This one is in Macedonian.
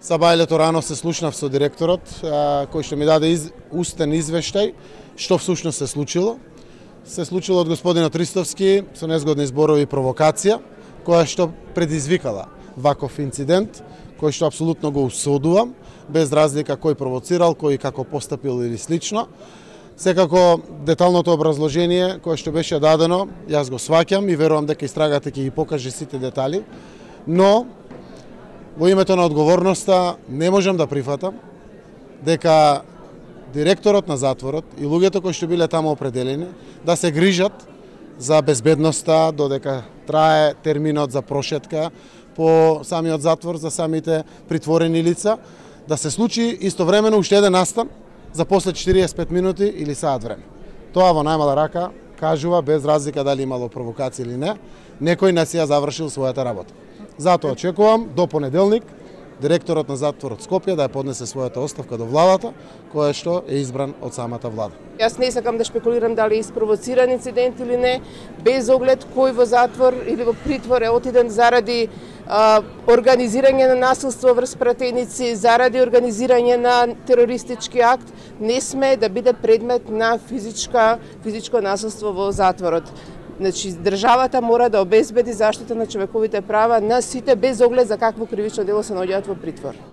Сабајлето рано се слушнав со директорот, кој што ми даде из, устен извештај што всушност се случило. Се случило од господинот Ристовски со незгодни зборови и провокација, која што предизвикала ваков инцидент, кој што апсолутно го усудувам, без разлика кој провоцирал, кој како постапил или слично. Секако деталното образложение кое што беше дадено, јас го сваќам и верувам дека истрагата ќе ги покаже сите детали, но во името на одговорноста не можам да прифатам дека директорот на затворот и луѓето кои што биле таму определени да се грижат за безбедноста додека трае терминот за прошетка по самиот затвор за самите притворени лица, да се случи истовремено уште еден настан за после 45 минути или саат време. Тоа во најмала рака кажува без разлика дали имало провокација или не, некој не си ја завршил својата работа. Затоа очекувам до понеделник директорот на затворот Скопје да ја поднесе својата оставка до владата, која што е избран од самата влада. Јас не сакам да шпекулирам дали е испровоциран инцидент или не, без оглед кој во затвор или во притвор е отиден заради а, организирање на насилство врз пратеници, заради организирање на терористички акт, не сме да биде предмет на физичка, физичко насилство во затворот. Значи, државата мора да обезбеди заштита на човековите права на сите без оглед за какво кривично дело се наоѓаат во притвор.